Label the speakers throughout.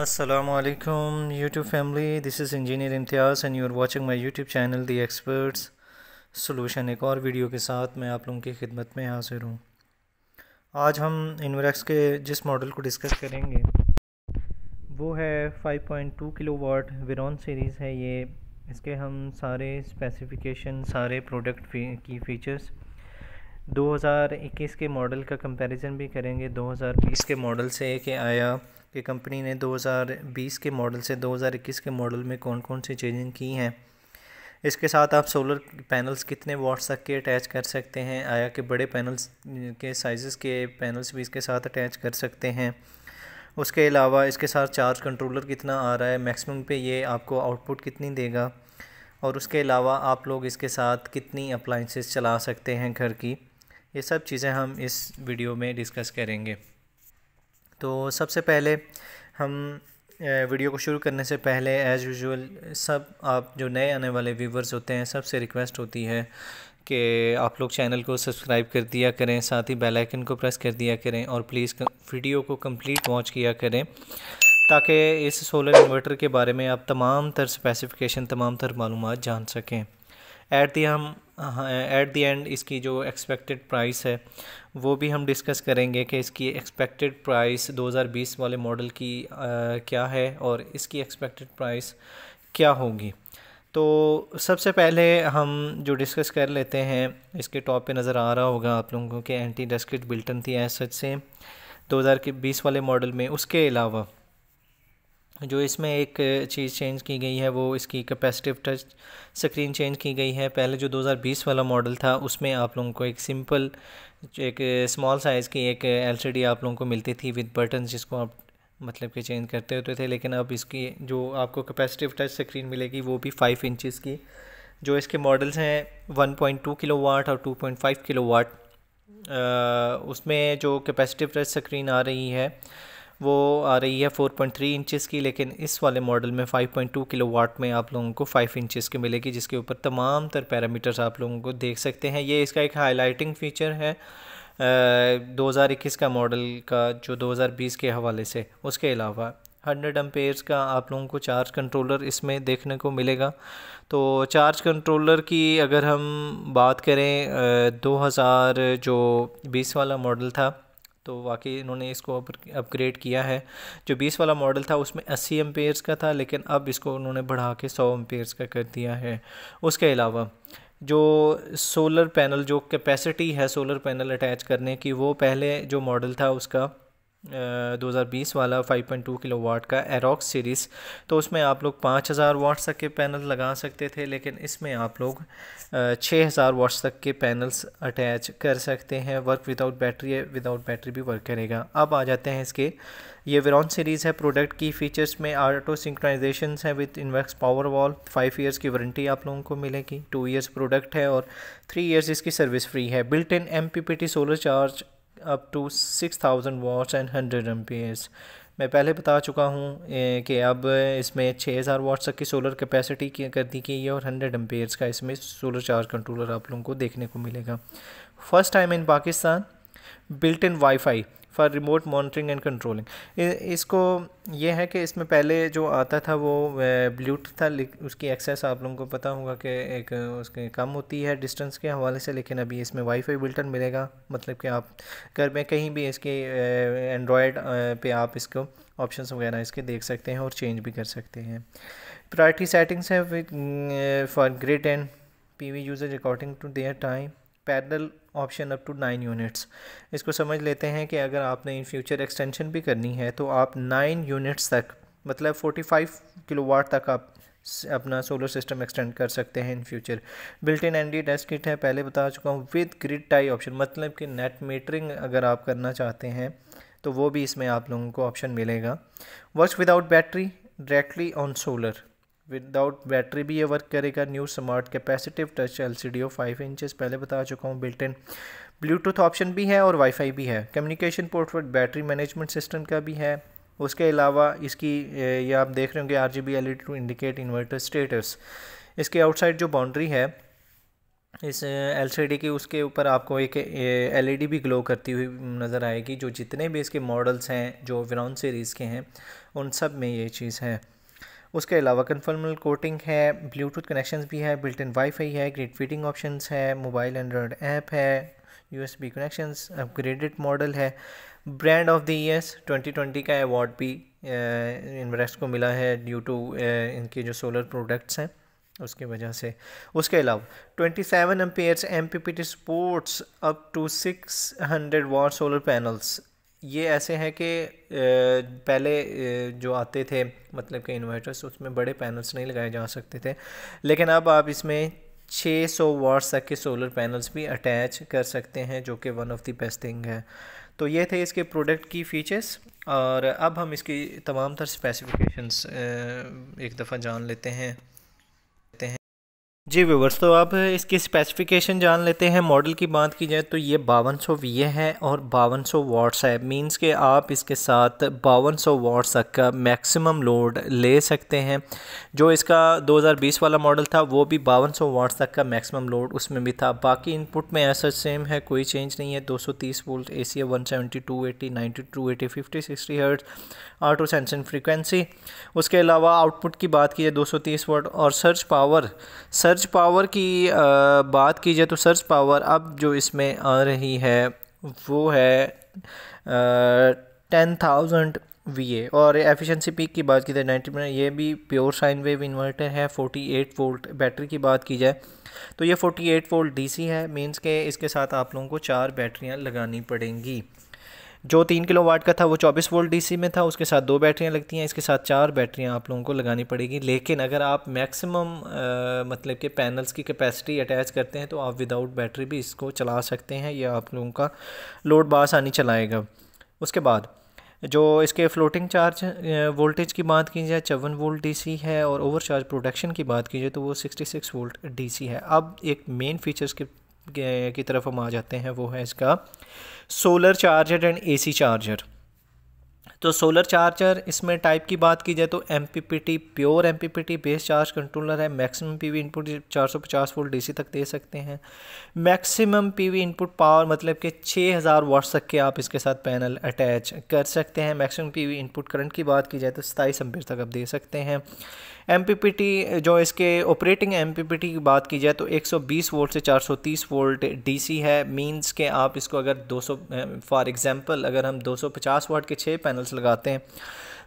Speaker 1: असलकम YouTube family this is engineer Imtiaz and you are watching my YouTube channel the experts solution एक और video के साथ मैं आप लोगों की खिदमत में हाजिर हूँ। आज हम इनवरक्स के जिस मॉडल को डिस्कस करेंगे वो है 5.2 किलो वाट विरॉन सीरीज़ है ये। इसके हम सारे स्पेसिफिकेशन सारे प्रोडक्ट फ़ी, की फ़ीचर्स 2021 के मॉडल का कंपैरिजन भी करेंगे। 2020 के मॉडल से कि आया। कि कंपनी ने 2020 के मॉडल से 2021 के मॉडल में कौन कौन सी चेंजिंग की हैं? इसके साथ आप सोलर पैनल्स कितने वाट्स तक के अटैच कर सकते हैं? आया कि बड़े पैनल्स, के साइज़ के पैनल्स भी इसके साथ अटैच कर सकते हैं। उसके अलावा इसके साथ चार्ज कंट्रोलर कितना आ रहा है? मैक्सिमम पे ये आपको आउटपुट कितनी देगा? और उसके अलावा आप लोग इसके साथ कितनी अप्लाइंसेस चला सकते हैं घर की? ये सब चीज़ें हम इस वीडियो में डिस्कस करेंगे। तो सबसे पहले हम वीडियो को शुरू करने से पहले एज़ यूजुअल सब आप जो नए आने वाले व्यूवर्स होते हैं, सबसे रिक्वेस्ट होती है कि आप लोग चैनल को सब्सक्राइब कर दिया करें, साथ ही बेल आइकन को प्रेस कर दिया करें और प्लीज़ वीडियो को कंप्लीट वॉच किया करें ताकि इस सोलर इन्वर्टर के बारे में आप तमाम तर स्पेसिफिकेशन तमाम तर मालूम जान सकें। एट दी हम एट दी एंड इसकी जो एक्सपेक्टेड प्राइस है वो भी हम डिस्कस करेंगे कि इसकी एक्सपेक्टेड प्राइस 2020 वाले मॉडल की आ, क्या है और इसकी एक्सपेक्टेड प्राइस क्या होगी। तो सबसे पहले हम जो डिस्कस कर लेते हैं इसके टॉप पे नज़र आ रहा होगा आप लोगों को कि एंटी डस्किट बिल्टन थी एस सच से 2020 वाले मॉडल में। उसके अलावा जो इसमें एक चीज़ चेंज की गई है, वो इसकी कैपेसिटिव टच स्क्रीन चेंज की गई है। पहले जो 2020 वाला मॉडल था, उसमें आप लोगों को एक सिंपल एक स्मॉल साइज़ की एक एलसीडी आप लोगों को मिलती थी विद बटन जिसको आप मतलब कि चेंज करते होते थे। लेकिन अब इसकी जो आपको कैपेसिटिव टच स्क्रीन मिलेगी, वो भी फाइव इंचज़ की। जो इसके मॉडल्स हैं 1.2 किलो वाट और 2.5 किलो वाट उसमें जो कैपेसिटिव टच स्क्रीन आ रही है वो आ रही है 4.3 इंचज़ की, लेकिन इस वाले मॉडल में 5.2 किलो वाट में आप लोगों को 5 इंचज़ की मिलेगी, जिसके ऊपर तमाम तर पैरामीटर्स आप लोगों को देख सकते हैं। ये इसका एक हाईलाइटिंग फ़ीचर है दो हज़ार इक्कीस का मॉडल का, जो 2020 के हवाले से। उसके अलावा हंड्रेड एम्पेयर्स का आप लोगों को चार्ज कंट्रोलर इसमें देखने को मिलेगा। तो चार्ज कंट्रोलर की अगर हम बात करें दो हज़ार जो बीस वाला मॉडल था तो वाकई इन्होंने इसको अपग्रेड किया है। जो 20 वाला मॉडल था, उसमें 80 एम्पेयर्स का था, लेकिन अब इसको उन्होंने बढ़ा के सौ एम्पेयर्स का कर दिया है। उसके अलावा, जो सोलर पैनल जो कैपेसिटी है सोलर पैनल अटैच करने की, वो पहले जो मॉडल था, उसका 2020 वाला 5.2 किलो वाट का एरोक्स सीरीज़ तो उसमें आप लोग 5000 वाट्स तक के पैनल लगा सकते थे, लेकिन इसमें आप लोग 6000 वाट्स तक के पैनल्स अटैच कर सकते हैं। Work without battery without battery भी वर्क करेगा। अब आ जाते हैं इसके। ये वेरॉन सीरीज़ है प्रोडक्ट की फ़ीचर्स में आटो सिंक्रोनाइजेशन है with Inverex power wall five years की वारंटी आप लोगों को मिलेगी। टू ईयर्स प्रोडक्ट है और थ्री ईयर्स इसकी सर्विस फ्री है। Built in M solar charge up to six thousand watts and hundred M मैं पहले बता चुका हूँ कि अब इसमें छः हज़ार वाट्स तक की सोलर कैपेसिटी की, कर दी गई है और हंड्रेड एम्पेयर्स का इसमें सोलर चार्ज कंट्रोलर आप लोगों को देखने को मिलेगा। First time in Pakistan built in WiFi for remote monitoring and controlling इसको ये है कि इसमें पहले जो आता था वो ब्लूटूथ था उसकी एक्सेस आप लोगों को पता होगा कि एक, उसके कम होती है डिस्टेंस के हवाले से, लेकिन अभी इसमें वाईफाई बिल्टन मिलेगा। मतलब कि आप घर में कहीं भी इसके एंड्रॉयड पे आप इसको ऑप्शंस वगैरह इसके देख सकते हैं और चेंज भी कर सकते हैं। प्रायरिटी सेटिंग्स है for grid and P V user according to their time parallel option up to nine units इसको समझ लेते हैं कि अगर आपने इन फ्यूचर एक्सटेंशन भी करनी है तो आप नाइन यूनिट्स तक मतलब फोर्टी फाइव किलो वाट तक आप अपना सोलर सिस्टम एक्सटेंड कर सकते हैं in future built in N D desk kit है, पहले बता चुका हूँ विद ग्रिड टाई ऑप्शन मतलब कि नेट मीटरिंग अगर आप करना चाहते हैं तो वो भी इसमें आप लोगों को ऑप्शन मिलेगा. Work without battery directly on solar without battery भी ये वर्क करेगा new smart capacitive touch L C D of five inches पहले बता चुका हूँ बिल्ट इन ब्लूटूथ ऑप्शन भी है और वाईफाई भी है। कम्युनिकेशन पोर्ट पर बैटरी मैनेजमेंट सिस्टम का भी है। उसके अलावा इसकी ये आप देख रहे होंगे R G B L E to indicate inverter status इसके आउटसाइड जो बाउंड्री है, इस एल सी डी की, उसके ऊपर आपको एक एल ई डी भी ग्लो करती हुई नज़र आएगी, जो जितने भी इसके मॉडल्स हैं, जो विराउन सीरीज़ के हैं, उन सब में ये चीज़ है। उसके अलावा कन्फर्मल कोटिंग है ब्लूटूथ कनेक्शंस भी है बिल्ट इन वाईफाई है ग्रेड फीडिंग ऑप्शंस है मोबाइल एंड्रॉयड ऐप है यूएसबी कनेक्शंस अपग्रेडेड मॉडल है ब्रांड ऑफ़ द ईयर्स 2020 का अवार्ड भी इनवरेस्ट को मिला है ड्यू टू इनके जो सोलर प्रोडक्ट्स हैं, उसकी वजह से। उसके अलावा 27 seven amperes M P P T supports up to 600 watt solar panels ये ऐसे हैं कि पहले जो आते थे मतलब कि इन्वर्टर्स उसमें बड़े पैनल्स नहीं लगाए जा सकते थे। लेकिन अब आप इसमें 600 वाट्स तक के सोलर पैनल्स भी अटैच कर सकते हैं, जो कि one of the best thing है। तो ये थे इसके प्रोडक्ट की फ़ीचर्स और अब हम इसकी तमाम तर स्पेसिफिकेशंस एक दफ़ा जान लेते हैं। जी व्यूवर्स तो अब इसकी स्पेसिफिकेशन जान लेते हैं। मॉडल की बात की जाए तो ये बावन सौ वी है और बावन सौ वाट्स है। मींस के आप इसके साथ बावन सौ वाट्स तक का मैक्सिमम लोड ले सकते हैं। जो इसका 2020 वाला मॉडल था, वो भी बावन सौ वाट्स तक का मैक्सिमम लोड उसमें भी था। बाकी इनपुट में ऐसा सेम है, कोई चेंज नहीं है। 230 वोल्ट ए सी है one seventy to eighty ninety to, eighty fifty, sixty hertz auto sensing frequency उसके अलावा आउटपुट की बात की जाए 230 वोल्ट और सर्च पावर सर्च पावर की बात की जाए तो सर्च पावर अब जो इसमें आ रही है, वो है टेन थाउज़ेंड वी ए और एफिशिएंसी पीक की बात की जाए, नाइन्टी परसेंट, ये भी प्योर साइन वेव इन्वर्टर है, फोर्टी एट वोल्ट बैटरी की बात की जाए तो ये फोर्टी एट वोल्ट डीसी है मींस के इसके साथ आप लोगों को चार बैटरियाँ लगानी पड़ेंगी। जो तीन किलो वाट का था, वो चौबीस वोल्ट डीसी में था, उसके साथ दो बैटरियाँ लगती हैं, इसके साथ चार बैटरियाँ आप लोगों को लगानी पड़ेगी। लेकिन अगर आप मैक्सिमम मतलब कि पैनल्स की कैपेसिटी अटैच करते हैं तो आप विदाउट बैटरी भी इसको चला सकते हैं, या आप लोगों का लोड बासानी चलाएगा। उसके बाद, जो इसके फ्लोटिंग चार्ज वोल्टेज की बात की जाए, चौवन वोल्ट डीसी है और ओवर चार्ज प्रोडक्शन की बात की जाए तो वो 66 वोल्ट डीसी है। अब एक मेन फीचर्स के की तरफ़ हम आ जाते हैं वो है इसका solar charger and AC charger. तो सोलर चार्जर इसमें टाइप की बात की जाए तो M P P T pure T base charge controller है, मैक्सिमम पी वी इनपुट चार सौ पचास वोल्ट डी सी तक दे सकते हैं। Maximum P V input power मतलब कि छः हज़ार वाट्स तक के आप इसके साथ पैनल अटैच कर सकते हैं। Maximum P V input current की बात की जाए तो सताईस एम्पेयर तक आप दे सकते हैं। एम जो इसके ऑपरेटिंग एमपीपीटी की बात की जाए तो 120 वोल्ट से 430 वोल्ट डीसी है। मींस के आप इसको अगर 200 फॉर एग्जांपल अगर हम 250 वाट के छः पैनल्स लगाते हैं।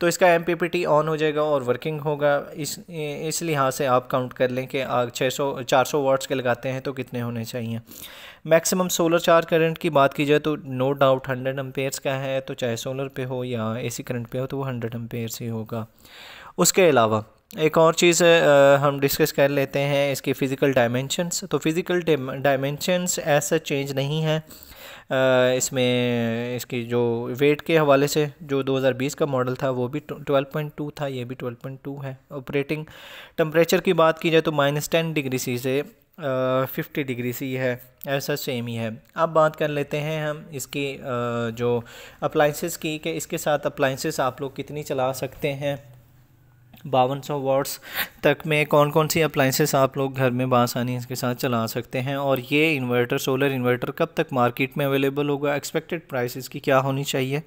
Speaker 1: तो इसका एमपीपीटी ऑन हो जाएगा और वर्किंग होगा। इस इस लिहाज से आप काउंट कर लें कि छः सौ, चार सौ वाट्स के लगाते हैं तो कितने होने चाहिए। मैक्सिमम सोलर चार्ज करंट की बात की जाए तो नो डाउट हंड्रेड एम्पेयर्स का है। तो चाहे सोलर पे हो या एसी करंट पे हो तो वो हंड्रेड एम्पेयर्स ही होगा। उसके अलावा एक और चीज़ हम डिस्कस कर लेते हैं इसकी फ़िज़िकल डायमेंशंस तो फ़िज़िकल डायमेंशंस ऐसा चेंज नहीं है। इसमें, इसकी जो वेट के हवाले से जो 2020 का मॉडल था, वो भी 12.2 था, ये भी 12.2 है। ऑपरेटिंग टम्परेचर की बात की जाए तो माइनस टेन डिग्री सी से फिफ्टी डिग्री सी है, ऐसा सेम ही है। अब बात कर लेते हैं हम इसकी जो अप्लाइंसेस की, कि इसके साथ अप्लाइंसेस आप लोग कितनी चला सकते हैं। बावन सौ वाट्स तक में कौन कौन सी अप्लाइंसेस आप लोग घर में बासानी इसके साथ चला सकते हैं? और ये इन्वर्टर सोलर इन्वर्टर कब तक मार्केट में अवेलेबल होगा? एक्सपेक्टेड प्राइस इसकी क्या होनी चाहिए?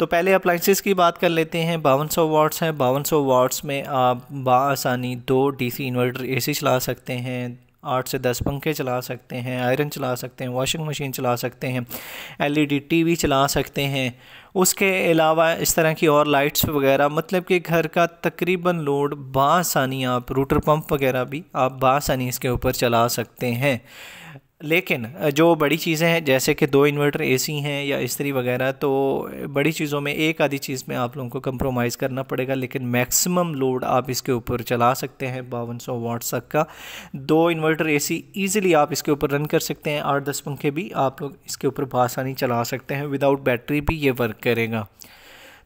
Speaker 1: तो पहले अप्लाइंसेस की बात कर लेते हैं। बावन सौ वाट्स हैं। बावन सौ वाट्स में आप बासानी दो डीसी इन्वर्टर एसी चला सकते हैं। आठ से दस पंखे चला सकते हैं आयरन चला सकते हैं वॉशिंग मशीन चला सकते हैं एलईडी टीवी चला सकते हैं। उसके अलावा इस तरह की और लाइट्स वगैरह मतलब कि घर का तकरीबन लोड बासानी आप रूटर पंप वगैरह भी आप बासानी इसके ऊपर चला सकते हैं। लेकिन जो बड़ी चीज़ें हैं, जैसे कि दो इन्वर्टर एसी हैं या इस्त्री वगैरह तो बड़ी चीज़ों में एक आधी चीज़ में आप लोगों को कंप्रोमाइज़ करना पड़ेगा, लेकिन मैक्सिमम लोड आप इसके ऊपर चला सकते हैं, बावन सौ वाट्स तक का। दो इन्वर्टर एसी इजीली आप इसके ऊपर रन कर सकते हैं, आठ दस पंखे भी आप लोग इसके ऊपर बसानी चला सकते हैं विदाउट बैटरी भी ये वर्क करेगा।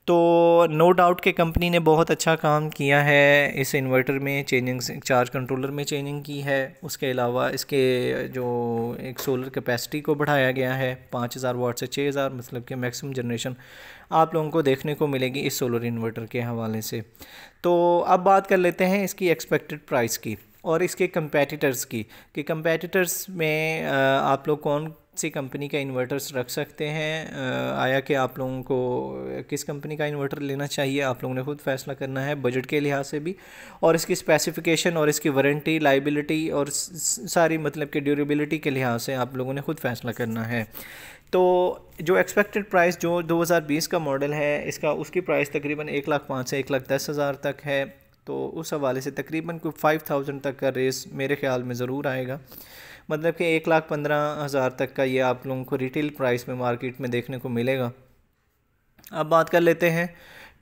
Speaker 1: तो नो डाउट के कंपनी ने बहुत अच्छा काम किया है इस इन्वर्टर में चेंजिंग चार्ज कंट्रोलर में चेंजिंग की है। उसके अलावा इसके जो एक सोलर कैपेसिटी को बढ़ाया गया है, पाँच हज़ार वाट से छः हज़ार मतलब कि मैक्सिमम जनरेशन आप लोगों को देखने को मिलेगी इस सोलर इन्वर्टर के हवाले से। तो अब बात कर लेते हैं इसकी एक्सपेक्टेड प्राइस की और इसके कंपेटिटर्स की, कि कंपेटिटर्स में आप लोग कौन सी कंपनी का इन्वर्टर्स रख सकते हैं? आया कि आप लोगों को, किस कंपनी का इन्वर्टर लेना चाहिए? आप लोगों ने खुद फैसला करना है बजट के लिहाज से भी। और इसकी स्पेसिफिकेशन और इसकी वारंटी लाइबिलिटी और सारी मतलब कि ड्यूरेबिलिटी के लिहाज से आप लोगों ने खुद फैसला करना है। तो जो एक्सपेक्टेड प्राइस जो 2020 का मॉडल है, इसका, उसकी प्राइस तकरीबन एक लाख पाँच से एक लाख दस हज़ार तक है। तो उस हवाले से तकरीबन कोई फाइव थाउज़ेंड तक का रेस मेरे ख्याल में ज़रूर आएगा। मतलब कि एक लाख पंद्रह हज़ार तक का ये आप लोगों को रिटेल प्राइस में मार्केट में देखने को मिलेगा। अब बात कर लेते हैं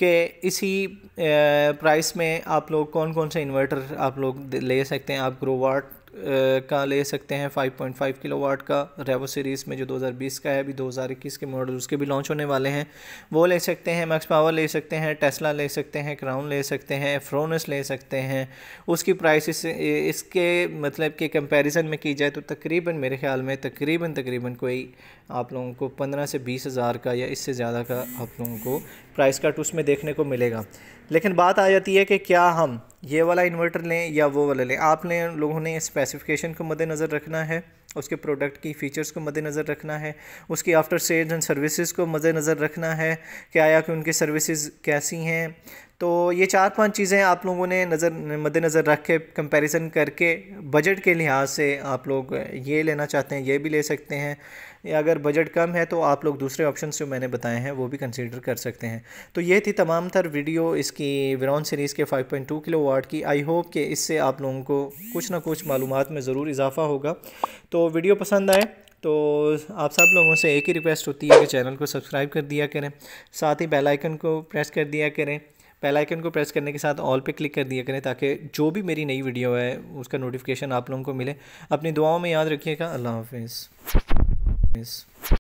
Speaker 1: कि इसी प्राइस में आप लोग कौन कौन से इन्वर्टर आप लोग ले सकते हैं? आप ग्रोवाट का ले सकते हैं 5.5 किलो वाट का रेवो सीरीज़ में जो 2020 का है अभी 2021 के मॉडल उसके भी लॉन्च होने वाले हैं। वो ले सकते हैं मैक्स पावर ले सकते हैं टेस्ला ले सकते हैं क्राउन ले सकते हैं फ्रोनस ले सकते हैं। उसकी प्राइस इस, इसके मतलब के कंपैरिजन में की जाए तो तकरीबन मेरे ख्याल में तकरीबन तकरीबन कोई आप लोगों को पंद्रह से बीस हज़ार का या इससे ज़्यादा का आप लोगों को प्राइस कट उसमें देखने को मिलेगा। लेकिन बात आ जाती है कि क्या हम ये वाला इन्वर्टर लें या वो वाला लें? आपने लोगों ने स्पेसिफिकेशन को मद्देनज़र रखना है, उसके प्रोडक्ट की फ़ीचर्स को मद्देनज़र रखना है, उसकी आफ्टर सेल्स एंड सर्विसेज़ को मद्देनज़र रखना है कि आया कि उनकी सर्विसेज़ कैसी हैं? तो ये चार पाँच चीज़ें आप लोगों ने नज़र, मद्देनज़र रख के कंपेरिज़न करके बजट के लिहाज से आप लोग ये लेना चाहते हैं, ये भी ले सकते हैं। या अगर बजट कम है तो आप लोग दूसरे ऑप्शन जो मैंने बताए हैं, वो भी कंसिडर कर सकते हैं। तो ये थी तमाम तर वीडियो इसकी विरॉन सीरीज़ के 5.2 किलो वाट की। आई होप कि इससे आप लोगों को कुछ ना कुछ मालूम में ज़रूर इजाफ़ा होगा। तो वीडियो पसंद आए तो आप सब लोगों से एक ही रिक्वेस्ट होती है कि चैनल को सब्सक्राइब कर दिया करें। साथ ही बेल आइकन को प्रेस कर दिया करें। बेल आइकन को प्रेस करने के साथ ऑल पे क्लिक कर दिया करें ताकि जो भी मेरी नई वीडियो है, उसका नोटिफिकेशन आप लोगों को मिले। अपनी दुआओं में याद रखिएगा। अल्लाह हाफिज़। is